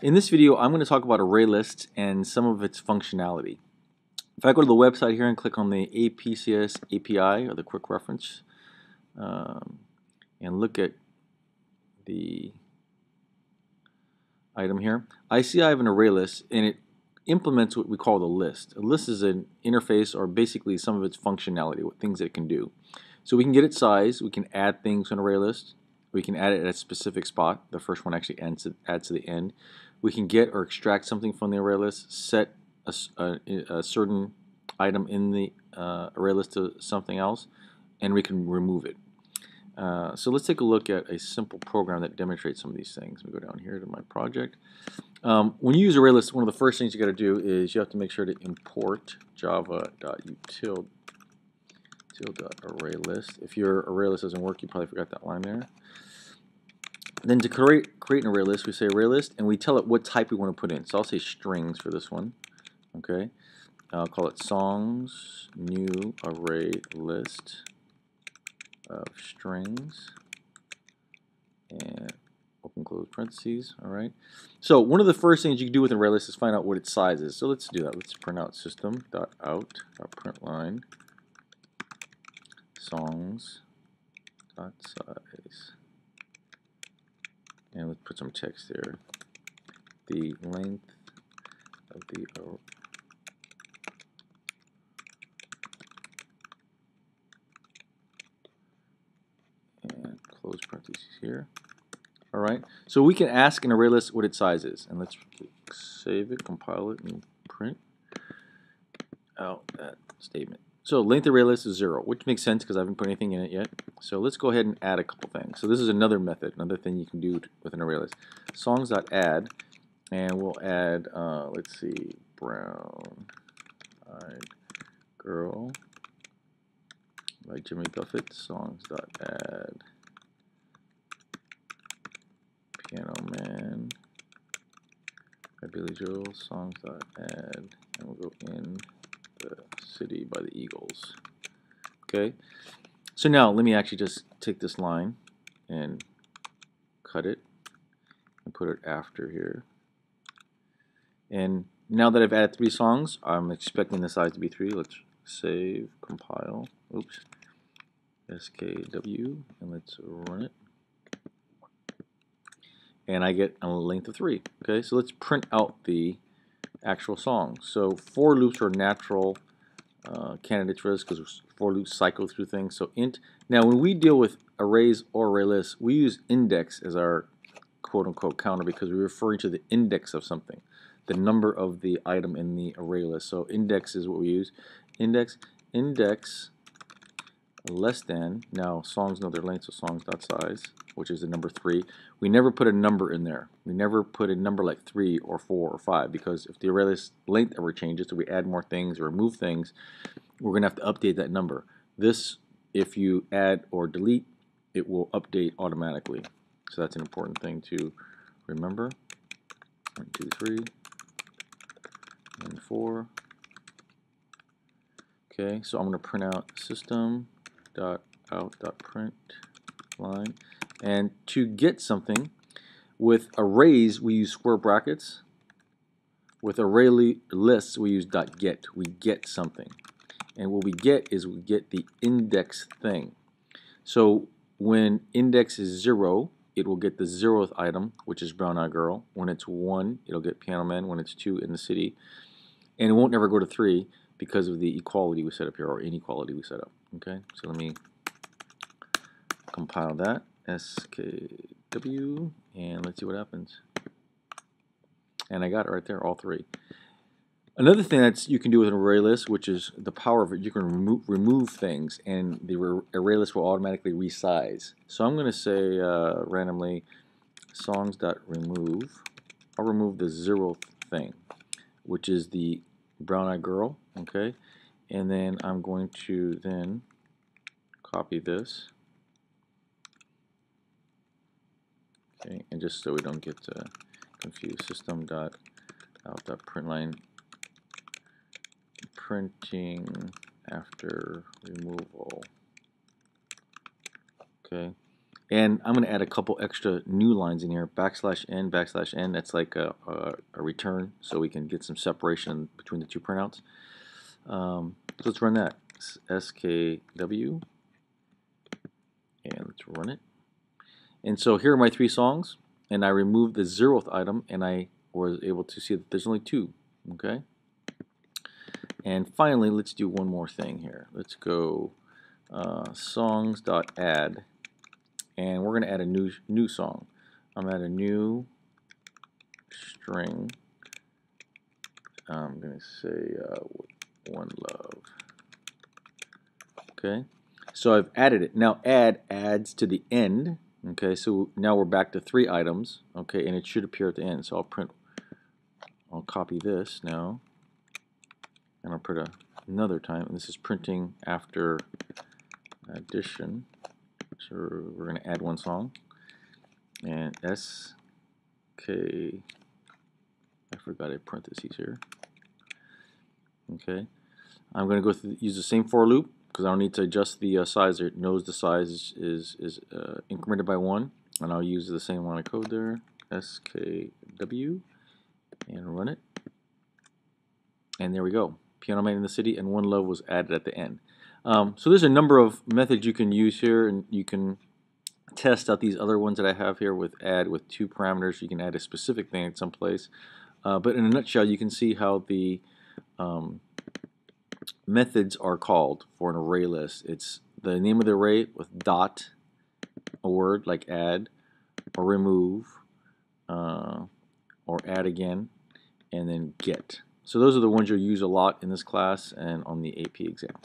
In this video, I'm going to talk about array lists and some of its functionality. If I go to the website here and click on the APCS API, or the quick reference, um, and look at the item here, I see I have an array list, and it implements what we call the list. A list is an interface, or basically some of its functionality, what things it can do. So we can get its size, we can add things to an array list, we can add it at a specific spot. The first one actually adds to, adds to the end. We can get or extract something from the array list, set a, a, a certain item in the uh, array list to something else, and we can remove it. Uh, so let's take a look at a simple program that demonstrates some of these things. Let me go down here to my project. Um, when you use array list, one of the first things you got to do is you have to make sure to import java.util array list. If your array list doesn't work, you probably forgot that line there. Then to create, create an array list, we say array list, and we tell it what type we want to put in. So I'll say strings for this one. Okay. I'll call it songs new array list of strings and open close parentheses. All right. So one of the first things you can do with an array list is find out what its size is. So let's do that. Let's print out system system.out.println songs dot size put some text there. The length of the and close parentheses here. All right, so we can ask an array list what its size is, and let's save it, compile it, and print out that statement. So length array list is zero, which makes sense because I haven't put anything in it yet. So let's go ahead and add a couple things. So this is another method, another thing you can do with an array list. Songs.add, and we'll add, uh, let's see, brown eyed girl by Jimmy Buffett. Songs.add piano man by Billy Joel. Songs.add, and we'll go City by the Eagles. Okay, so now let me actually just take this line and cut it and put it after here. And now that I've added three songs, I'm expecting the size to be three. Let's save, compile, oops, SKW, and let's run it. And I get a length of three. Okay, so let's print out the actual song. So for loops are natural uh, candidates for this because for loops cycle through things. So int. Now when we deal with arrays or array lists, we use index as our quote-unquote counter because we're referring to the index of something, the number of the item in the array list. So index is what we use. Index index less than. Now songs know their length, so songs dot size which is the number 3. We never put a number in there. We never put a number like 3 or 4 or 5 because if the array's length ever changes, so we add more things or remove things, we're going to have to update that number. This, if you add or delete, it will update automatically. So that's an important thing to remember. 1, 2, 3, and 4. Okay, so I'm going to print out system.out.print line. And to get something, with arrays we use square brackets. With array lists we use dot .get. We get something. And what we get is we get the index thing. So when index is 0, it will get the zeroth item, which is Brown Eyed Girl. When it's 1, it'll get Piano Man. When it's 2, In the City. And it won't never go to 3 because of the equality we set up here, or inequality we set up. Okay, so let me compile that. SKW, and let's see what happens. And I got it right there, all three. Another thing that you can do with an array list, which is the power of it, you can remo remove things, and the array list will automatically resize. So I'm going to say uh, randomly songs.remove. I'll remove the zero thing, which is the brown-eyed girl, okay? And then I'm going to then copy this Okay, and just so we don't get uh, confused, system dot out dot println printing after removal. Okay, And I'm going to add a couple extra new lines in here, backslash n, backslash n, that's like a, a, a return, so we can get some separation between the two printouts. Um, let's run that, skw, and let's run it. And so here are my three songs, and I removed the zeroth item, and I was able to see that there's only two, okay? And finally, let's do one more thing here. Let's go uh, songs.add and we're going to add a new new song. I'm at a new string. I'm going to say uh, one love. Okay, so I've added it. Now add adds to the end. Okay, so now we're back to three items. Okay, and it should appear at the end. So I'll print. I'll copy this now, and I'll print a, another time. And this is printing after addition. So we're going to add one song. And S, K, I forgot to parentheses here. Okay. I'm going to go through, use the same for loop because I don't need to adjust the uh, size. It knows the size is, is, is uh, incremented by one. And I'll use the same line of code there. SKW and run it. And there we go. Piano Man in the City and One Love was added at the end. Um, so there's a number of methods you can use here, and you can test out these other ones that I have here with add with two parameters. You can add a specific thing at some place. Uh, but in a nutshell, you can see how the um, methods are called for an array list. It's the name of the array with dot, a word like add, or remove, uh, or add again, and then get. So those are the ones you'll use a lot in this class and on the AP exam.